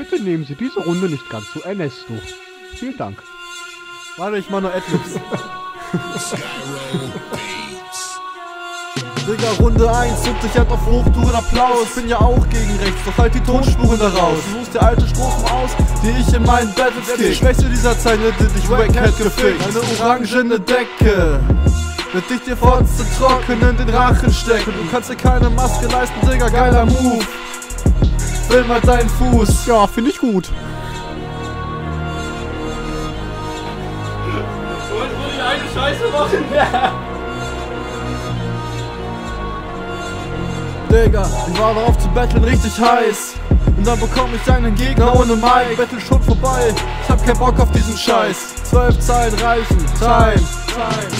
Bitte nehmen Sie diese Runde nicht ganz so ernesto. Vielen Dank. Warte, ich mach noch Adlibs. Digga, Runde 1, zog dich halt auf Hochtouren Applaus. Ich bin ja auch gegen rechts, doch halt die Tonspuren daraus. Du suchst dir alte Strophen aus, die ich in meinen Battles kick. Die Schwächste dieser Zeile, die dich Wackhead gefickt. Eine orangene Decke. Wird dich dir Fotze trocken in den Rachen stecken. Du kannst dir keine Maske leisten, Digga, geiler Move. Film mal deinen Fuß. Ja, finde ich gut. Und wo die eine Scheiße machen. Digga, ich war darauf zu battlen richtig heiß. Und dann bekomme ich einen Gegner ohne Mike. Battle schon vorbei, ich hab keinen Bock auf diesen Scheiß. Zwölf Zeilen reichen, time, time.